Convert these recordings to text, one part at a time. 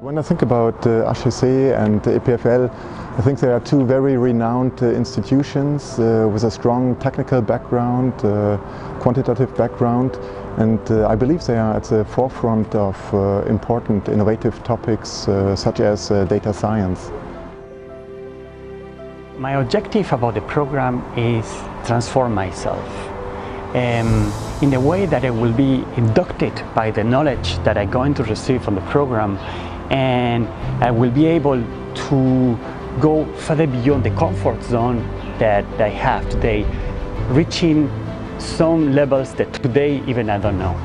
When I think about uh, HEC and EPFL, I think they are two very renowned uh, institutions uh, with a strong technical background, uh, quantitative background, and uh, I believe they are at the forefront of uh, important innovative topics uh, such as data science. My objective about the program is transform myself um, in a way that I will be inducted by the knowledge that I'm going to receive from the program and I will be able to go further beyond the comfort zone that I have today, reaching some levels that today even I don't know.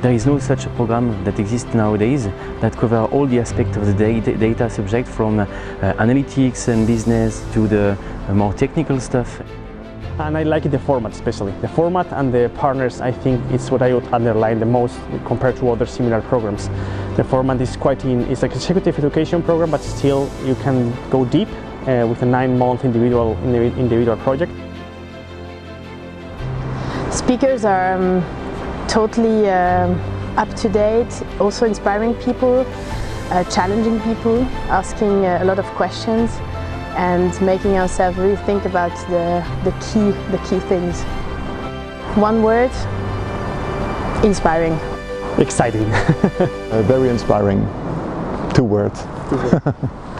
There is no such a program that exists nowadays that cover all the aspects of the data, data subject from uh, analytics and business to the uh, more technical stuff. And I like the format especially. The format and the partners I think is what I would underline the most compared to other similar programs. The format is quite in, it's like executive education program but still you can go deep uh, with a nine month individual, individual project. Speakers are um, totally uh, up to date, also inspiring people, uh, challenging people, asking uh, a lot of questions and making ourselves really think about the, the, key, the key things. One word, inspiring. Exciting. Uh, very inspiring, two words. Two words.